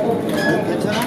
괜찮아?